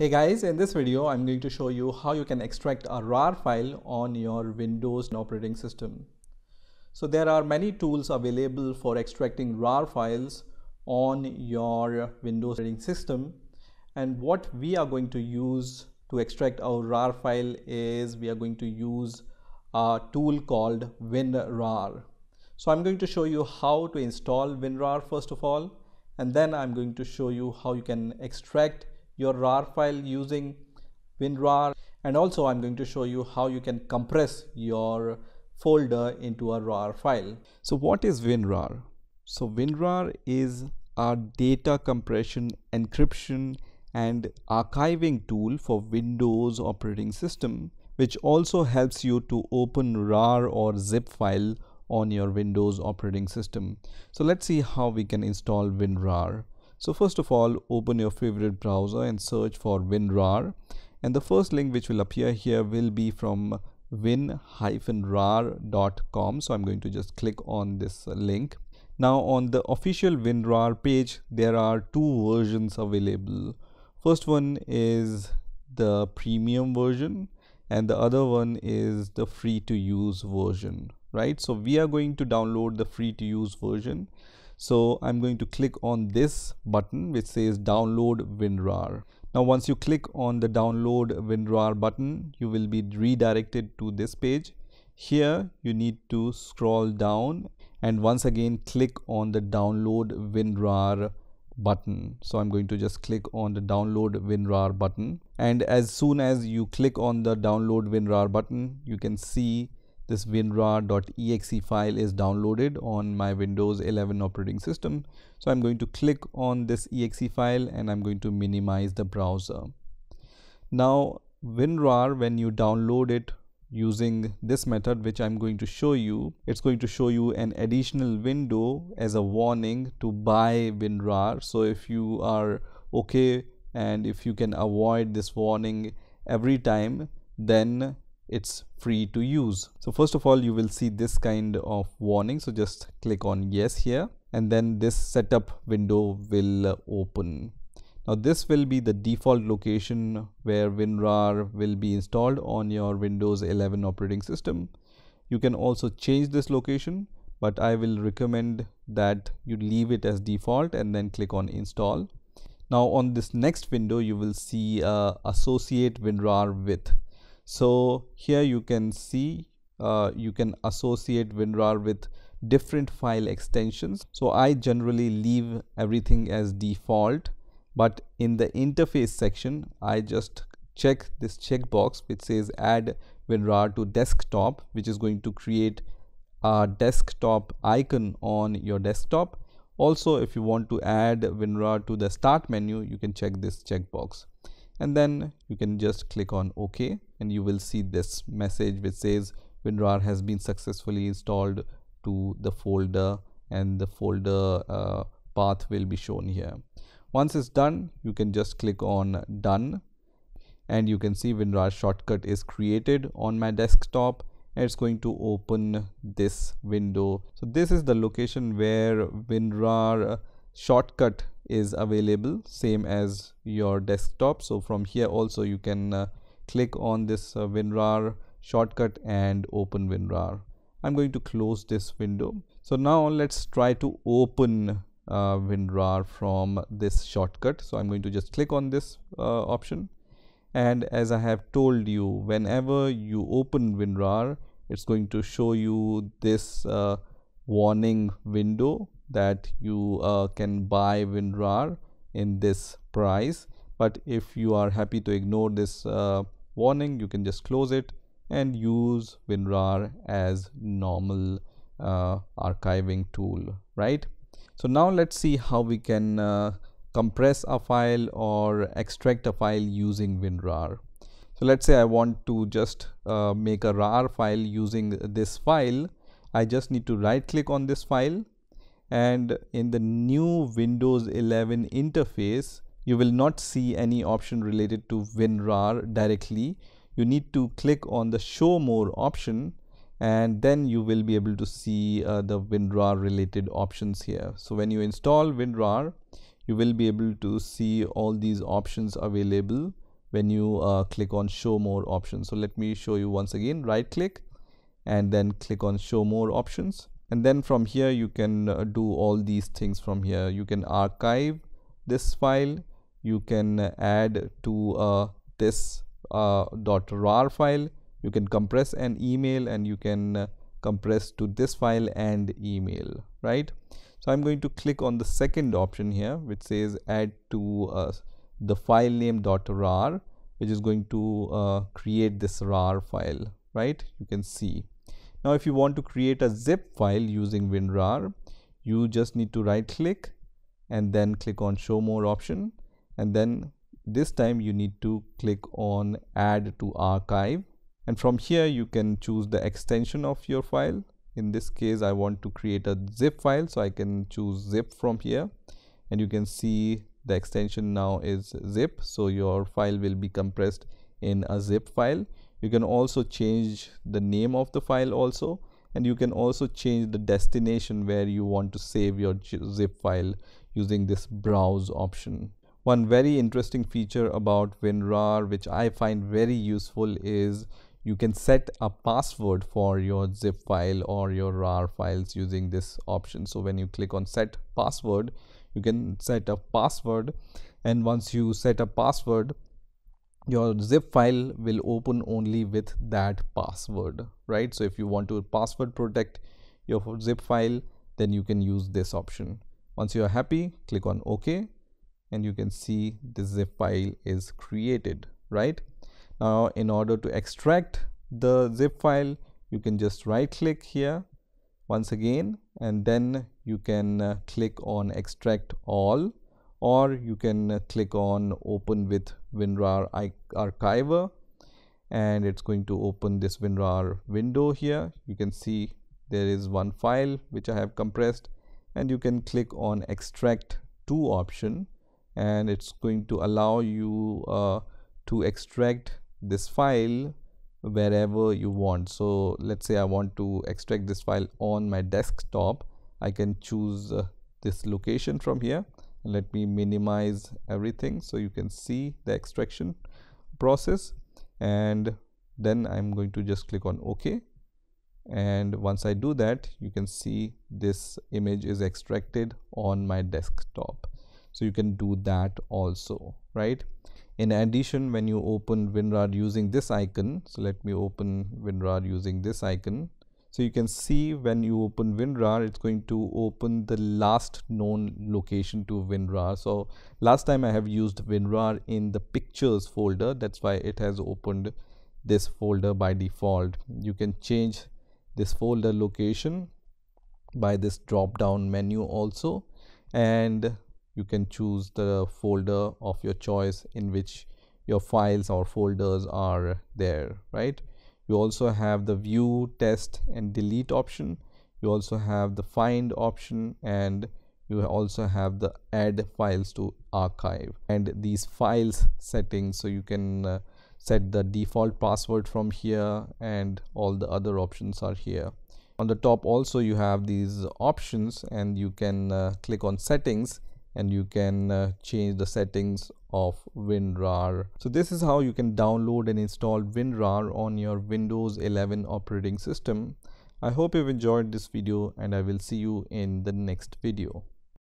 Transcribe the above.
Hey guys, in this video I'm going to show you how you can extract a RAR file on your Windows operating system. So there are many tools available for extracting RAR files on your Windows operating system and what we are going to use to extract our RAR file is we are going to use a tool called WinRAR. So I'm going to show you how to install WinRAR first of all and then I'm going to show you how you can extract your RAR file using WinRAR and also I'm going to show you how you can compress your folder into a RAR file. So what is WinRAR? So WinRAR is a data compression, encryption and archiving tool for Windows operating system which also helps you to open RAR or zip file on your Windows operating system. So let's see how we can install WinRAR. So first of all, open your favorite browser and search for WinRAR. And the first link which will appear here will be from win-rar.com. So I'm going to just click on this link. Now on the official WinRAR page, there are two versions available. First one is the premium version and the other one is the free to use version, right? So we are going to download the free to use version so I'm going to click on this button which says download WinRAR. Now once you click on the download WinRAR button, you will be redirected to this page. Here you need to scroll down and once again click on the download WinRAR button. So I'm going to just click on the download WinRAR button and as soon as you click on the download WinRAR button, you can see this winrar.exe file is downloaded on my Windows 11 operating system. So I'm going to click on this exe file and I'm going to minimize the browser. Now WinRAR when you download it using this method which I'm going to show you it's going to show you an additional window as a warning to buy WinRAR so if you are okay and if you can avoid this warning every time then it's free to use so first of all you will see this kind of warning so just click on yes here and then this setup window will open now this will be the default location where WinRAR will be installed on your Windows 11 operating system. You can also change this location but I will recommend that you leave it as default and then click on install. Now on this next window you will see uh, associate WinRAR with so here you can see uh, you can associate WinRAR with different file extensions. So I generally leave everything as default but in the interface section I just check this checkbox which says add WinRAR to desktop which is going to create a desktop icon on your desktop. Also if you want to add WinRAR to the start menu you can check this checkbox and then you can just click on OK and you will see this message which says WinRAR has been successfully installed to the folder and the folder uh, path will be shown here. Once it's done, you can just click on done and you can see WinRAR shortcut is created on my desktop and it's going to open this window. So this is the location where WinRAR shortcut is available same as your desktop. So from here also you can uh, click on this uh, WinRAR shortcut and open WinRAR. I'm going to close this window. So now let's try to open uh, WinRAR from this shortcut. So I'm going to just click on this uh, option. And as I have told you whenever you open WinRAR it's going to show you this uh, warning window that you uh, can buy WinRAR in this price. But if you are happy to ignore this uh, warning you can just close it and use WinRAR as normal uh, archiving tool right? So now let's see how we can uh, compress a file or extract a file using WinRAR so let's say I want to just uh, make a RAR file using this file. I just need to right click on this file and in the new Windows 11 interface you will not see any option related to WinRAR directly. You need to click on the show more option and then you will be able to see uh, the WinRAR related options here. So when you install WinRAR you will be able to see all these options available when you uh, click on show more options. So let me show you once again. Right click and then click on show more options and then from here you can uh, do all these things from here. You can archive this file. You can add to uh, this uh, .rar file. You can compress an email and you can uh, compress to this file and email right? So i'm going to click on the second option here which says add to uh, the file name .rar which is going to uh, create this rar file right? You can see now if you want to create a zip file using WinRAR you just need to right click and then click on show more option. And then this time you need to click on add to archive. And from here you can choose the extension of your file. In this case I want to create a zip file so I can choose zip from here. And you can see the extension now is zip so your file will be compressed in a zip file you can also change the name of the file also and you can also change the destination where you want to save your zip file using this browse option one very interesting feature about WinRAR which I find very useful is you can set a password for your zip file or your RAR files using this option. So when you click on set password, you can set a password and once you set a password your zip file will open only with that password right? So if you want to password protect your zip file then you can use this option. Once you are happy click on ok and you can see the zip file is created right? Now in order to extract the zip file you can just right click here once again and then you can uh, click on extract all or you can uh, click on open with WinRAR archiver and it's going to open this WinRAR window here. You can see there is one file which I have compressed and you can click on extract to option and it's going to allow you uh, to extract this file wherever you want. So let's say I want to extract this file on my desktop. I can choose uh, this location from here let me minimize everything so you can see the extraction process. And then I'm going to just click on OK. And once I do that you can see this image is extracted on my desktop. So you can do that also right? In addition when you open WinRAR using this icon so let me open WinRAR using this icon so you can see when you open WinRAR, it's going to open the last known location to WinRAR. So last time I have used WinRAR in the pictures folder. That's why it has opened this folder by default. You can change this folder location by this drop down menu also. And you can choose the folder of your choice in which your files or folders are there, right? You also have the view test and delete option. You also have the find option and you also have the add files to archive. And these files settings so you can uh, set the default password from here and all the other options are here. On the top also you have these options and you can uh, click on settings and you can uh, change the settings of WinRAR. So this is how you can download and install WinRAR on your Windows 11 operating system. I hope you've enjoyed this video and I will see you in the next video.